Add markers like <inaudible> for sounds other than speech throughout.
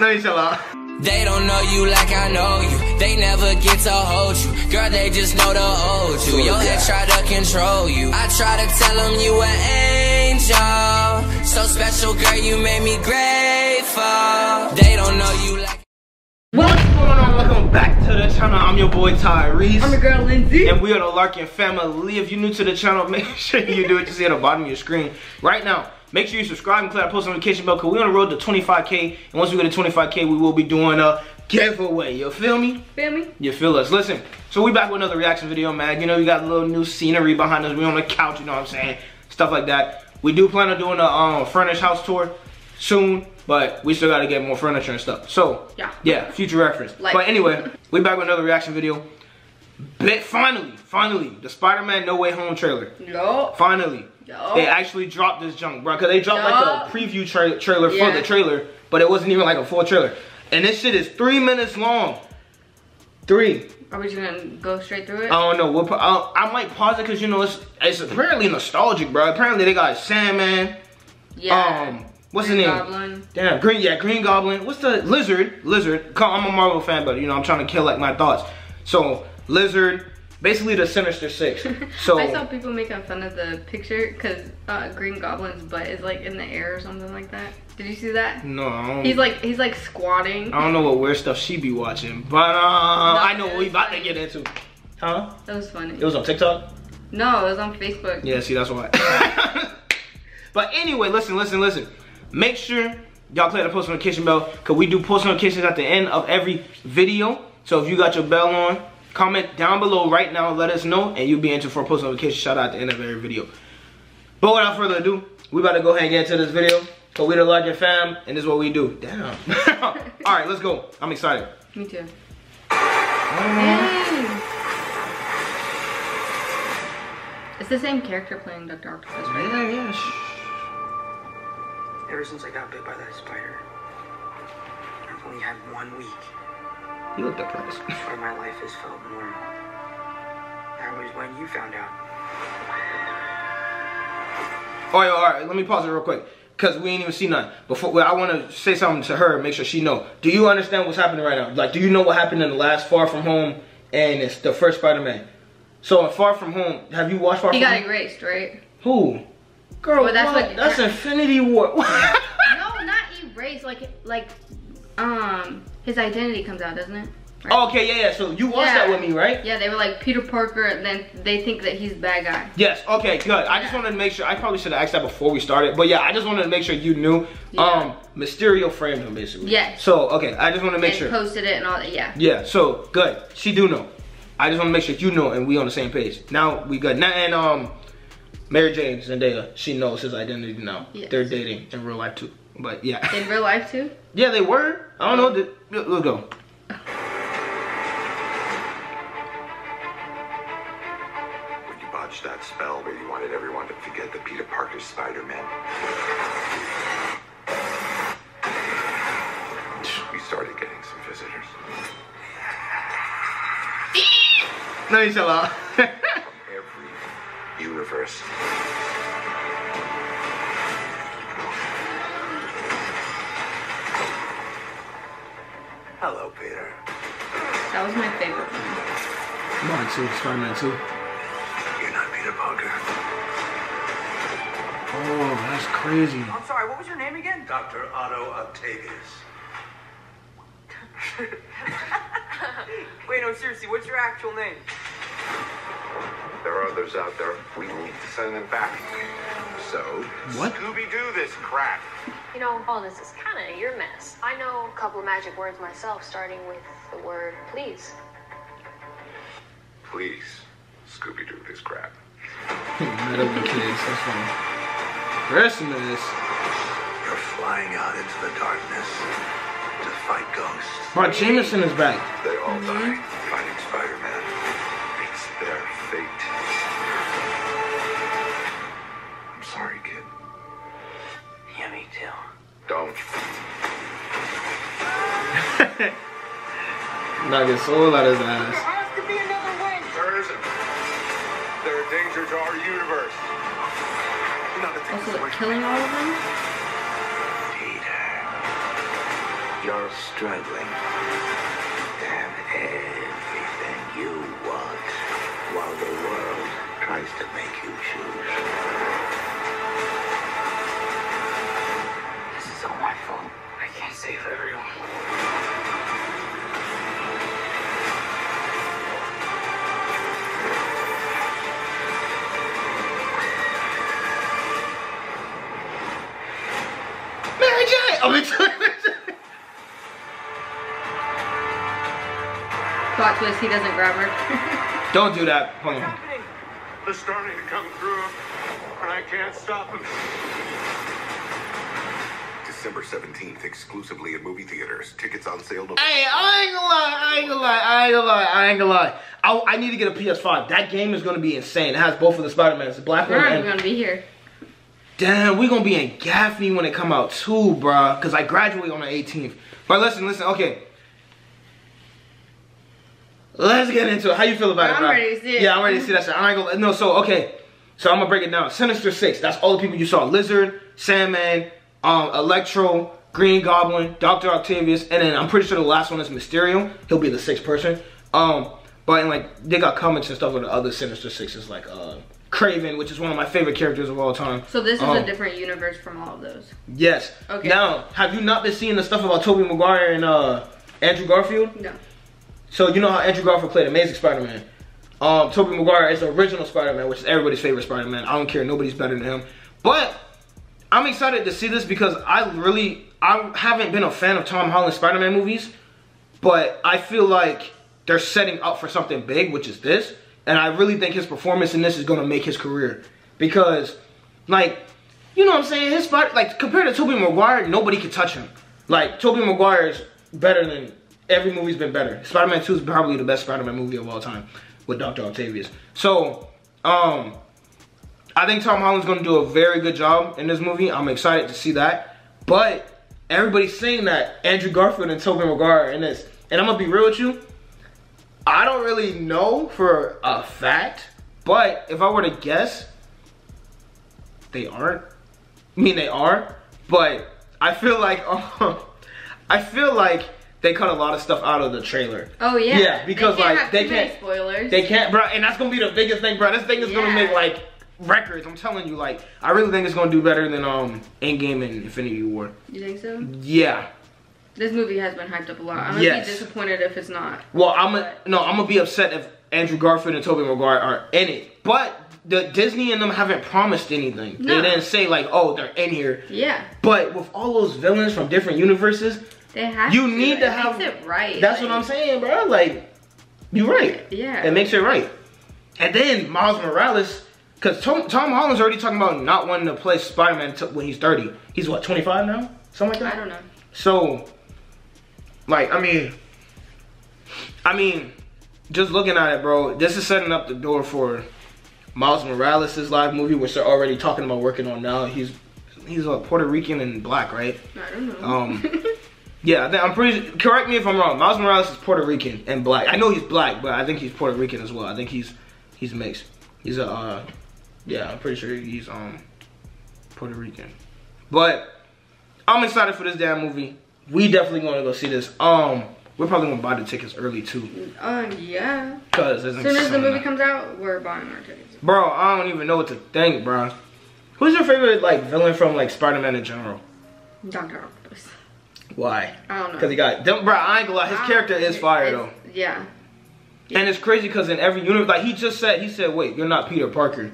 No, you. They don't know you like I know you. They never get to hold you. Girl, they just know to hold you. Your head try to control you. I try to tell them you an angel. So special, girl, you made me grateful. They don't know you like. What's going on? Welcome back to the channel. I'm your boy Tyrese. I'm your girl Lyndsey. And we are the Larkin family. If you're new to the channel, <laughs> make sure you do it. you see at the bottom of your screen right now. Make sure you subscribe and click that post notification bell because we're on the road to 25k. And once we get to 25k, we will be doing a giveaway. You feel me? Feel me? You feel us. Listen, so we back with another reaction video, man. You know, we got a little new scenery behind us. We on the couch, you know what I'm saying? Stuff like that. We do plan on doing a um, furnished house tour soon, but we still got to get more furniture and stuff. So, Yeah. yeah, future reference. Like- But anyway, we back with another reaction video. But finally, finally, the Spider-Man No Way Home trailer. Yo. Finally. Yo. They actually dropped this junk, bro. Cause they dropped like a preview tra trailer for the trailer, but it wasn't even like a full trailer. And this shit is three minutes long. Three. Are we just gonna go straight through it? I don't know. We'll, I'll, I might pause it because you know it's it's apparently nostalgic, bro. Apparently they got Sandman. yeah. Um, what's his Green name? Goblin. Damn, Green. Yeah, Green Goblin. What's the Lizard? Lizard. I'm a Marvel fan, but you know I'm trying to kill like my thoughts. So Lizard, basically the Sinister Six. <laughs> So I saw people making fun of the picture because uh, Green Goblin's butt is like in the air or something like that. Did you see that? no, I don't, He's like he's like squatting. I don't know what weird stuff she be watching, but uh, I know what we about to get into. Huh? That was funny. It was on TikTok. no, it was on Facebook. Yeah, see, that's why. <laughs> but anyway, listen, listen, listen. Make sure y'all click the post notification bell because we do post notifications at the end of every video. So if you got your bell on, comment down below right now. Let us know, and you'll be entered for a post notification shout out at the end of every video. But without further ado, we about to go ahead and get into this video. So we the Larkin fam, and this is what we do. Damn. <laughs> All right, let's go. I'm excited. Me too. Um, Yay. It's the same character playing Dr. Octopus, right? Yeah, yeah. shh. Ever since I got bit by that spider, I've only had one week You look depressed. where my life has felt normal. That was when you found out. All right, all right. Let me pause it real quick because we ain't even see none. Before well, I want to say something to her, and make sure she know. Do you understand what's happening right now? Like, do you know what happened in the last Far From Home and it's the first Spider-Man? So in Far From Home, have you watched Far He From Home? He got erased, right? Who? Girl, Well, that's what? what- that's Infinity War. <laughs> No, not erased. Like like um his identity comes out, doesn't it? Right? Oh, okay, yeah, yeah. So you watched that with me, right? Yeah, they were like Peter Parker, and then they think that he's the bad guy. Yes. Okay. Good. I just wanted to make sure. I probably should have asked that before we started, but yeah, I just wanted to make sure you knew. Yeah. Um, Mysterio framed him basically. Yes. So okay, I just want to make and sure. posted it and all that. Yeah. Yeah, so good. She do know. I just want to make sure you know and we on the same page. Now we good. Now and um, Mary Jane Zendaya, she knows his identity now. Yes. They're dating in real life too. But yeah, In real life too. <laughs> yeah, they were. I don't know. Did- Let's go. When you botched that spell where you wanted everyone to forget that Peter Parker's Spider-Man. We started getting some visitors. No, you chill out. Every universe. Hello, Peter. That was my favorite one. Mine too. Spider-Man too. You're not Peter Parker. Oh, that's crazy. I'm sorry, what was your name again? Dr. Otto Octavius. <laughs> Wait, no, seriously, what's your actual name? There are others out there. We need to send them back. So, What? Scooby-Doo this crap. You know, all this is kind of your mess. I know a couple of magic words myself, starting with the word please. Please, Scooby-Doo this crap. Metal with kids. That's funny. Christmas. You're flying out into the darkness to fight ghosts. Bro, Jameson is back. They all mm-hmm. die fighting Spider-Man. Knock his soul out his ass. has to be another way. There isn't. They're a danger to our universe. You know the thing Also, like killing all of them. Peter. you're struggling to have everything you want while the world tries to make you choose. This is all my fault. I can't save everyone. Mary J. Oh, it's Plot twist, he doesn't grab her. <laughs> Don't do that. Hold on. happening? They're starting to come through, and I can't stop them. December 17th, exclusively at movie theaters. Tickets on sale. November Hey, I ain't gonna lie, I ain't gonna lie, I ain't gonna lie, I ain't gonna lie. I, I need to get a PS5. That game is gonna be insane. It has both of the Spider-Mans, the black We're one not and even gonna be here. Damn, we gonna be in Gaffney when it come out too, bruh. Cause I graduate on the 18th. But listen, listen, okay. Let's get into it. How you feel about it, I'm ready to see it. Yeah, I'm ready to see that shit. I ain't gonna no. So okay, so I'm gonna break it down. Sinister Six. That's all the people you saw: Lizard, Sandman, um, Electro, Green Goblin, Doctor Octavius, and then I'm pretty sure the last one is Mysterio. He'll be the sixth person. Um, but and, like they got comics and stuff with the other Sinister Sixes, like uh, Kraven, which is one of my favorite characters of all time. So this is Um, a different universe from all of those. Yes. Okay. Now, have you not been seeing the stuff about Tobey Maguire and uh, Andrew Garfield? No. So you know how Andrew Garfield played Amazing Spider-Man. Um, Tobey Maguire is the original Spider-Man, which is everybody's favorite Spider-Man. I don't care, nobody's better than him. But I'm excited to see this because I really I haven't been a fan of Tom Holland Spider-Man movies, but I feel like they're setting up for something big, which is this. And I really think his performance in this is gonna make his career. Because, like, you know what I'm saying? His Spider like compared to Tobey Maguire, nobody can touch him. Like Tobey Maguire is better than every movie's been better. Spider-Man 2 is probably the best Spider-Man movie of all time with Dr. Octavius. So, um, I think Tom Holland's gonna do a very good job in this movie. I'm excited to see that. But everybody's saying that Andrew Garfield and Tobey Maguire in this. And I'm gonna be real with you. I don't really know for a fact, but if I were to guess, they aren't. I mean, they are, but I feel like um, <laughs> I feel like they cut a lot of stuff out of the trailer. Oh yeah. Yeah, because, they can't like, they can't- spoilers. They can't, bro, and that's gonna be the biggest thing, bro. This thing is gonna make like records. I'm telling you, like, I really think it's gonna do better than um Endgame and Infinity War. You think so? Yeah. This movie has been hyped up a lot. I'm gonna Yes. be disappointed if it's not. Well, I'm a, no, I'm gonna be upset if Andrew Garfield and Tobey Maguire are in it, but the Disney and them haven't promised anything. No. They didn't say like, oh, they're in here. Yeah. But with all those villains from different universes, They have You to. need to It have- makes it right. That's like- what I'm saying, bro. Like, you're right. Yeah. It makes it right. And then Miles Morales, because Tom, Tom Holland's already talking about not wanting to play Spider-Man when he's 30. He's what, 25 now? Something like that? I don't know. So, like, I mean, I mean, just looking at it, bro, this is setting up the door for Miles Morales' live movie, which they're already talking about working on now. He's he's a Puerto Rican and black, right? I don't know. Um, <laughs> yeah, I'm pretty. Correct me if I'm wrong. Miles Morales is Puerto Rican and black. I know he's black, but I think he's Puerto Rican as well. I think he's he's mixed. He's a uh, yeah. I'm pretty sure he's um Puerto Rican. But I'm excited for this damn movie. We definitely gonna go see this. Um, we're probably gonna buy the tickets early too, Um, yeah. cause As soon as the movie comes out, we're buying our tickets. Bro, I don't even know what to think, bro. Who's your favorite like villain from like Spider-Man in general? Doctor Octopus. Why? I don't know. Cause he got, them, bro. I ain't gonna lie. His I character is fire though. Yeah. And it's crazy because in every universe, like he just said, he said, "Wait, you're not Peter Parker."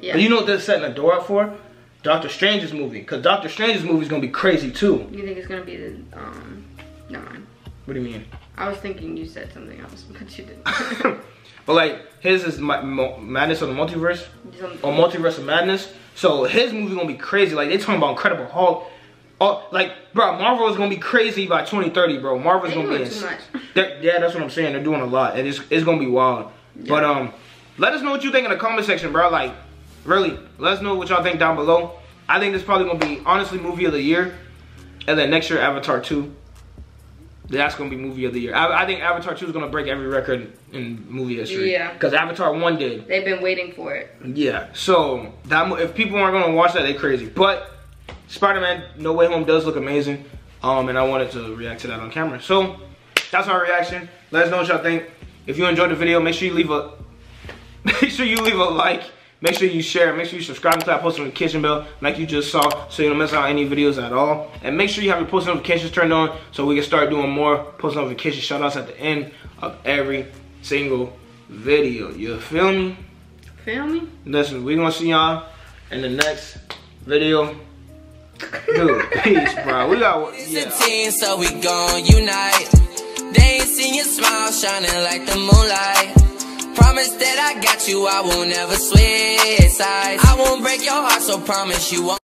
Yeah. But you know what they're setting the door up for? Doctor Strange's movie, because Doctor Strange's movie is gonna be crazy too. You think it's gonna be the um? Never mind. What do you mean? I was thinking you said something else, <laughs> but you didn't. <laughs> But like his is Ma- Mo- Madness of the Multiverse Some- or Multiverse of Madness. So his movie gonna be crazy. Like they talking about Incredible Hulk. Oh, like bro, Marvel is gonna be crazy by 2030, bro. Marvel's They gonna be too much. Yeah, that's what I'm saying. They're doing a lot, and it's it's gonna be wild. But um, let us know what you think in the comment section, bro. Like, really, let us know what y'all think down below. I think this probably gonna be honestly movie of the year, and then next year Avatar two. That's gonna be movie of the year. I, I think Avatar two is gonna break every record in movie history. Yeah. Because Avatar one did. They've been waiting for it. Yeah. So that if people aren't gonna watch that, they crazy. But Spider-Man No Way Home does look amazing. Um, and I wanted to react to that on camera. So that's our reaction. Let us know what y'all think. If you enjoyed the video, make sure you leave a <laughs> make sure you leave a like. Make sure you share. Make sure you subscribe to that post notification bell like you just saw so you don't miss out on any videos at all. And make sure you have your post notifications turned on so we can start doing more post notification shout outs at the end of every single video. You feel me? Feel me? Listen, we gonna see y'all in the next video. Dude, <laughs> peace, bro. We got It's yeah. a team, so we gon' unite. They ain't seen your smile shining like the moonlight. Promise that I got you, I won't ever switch sides. I won't break your heart, so promise you won't.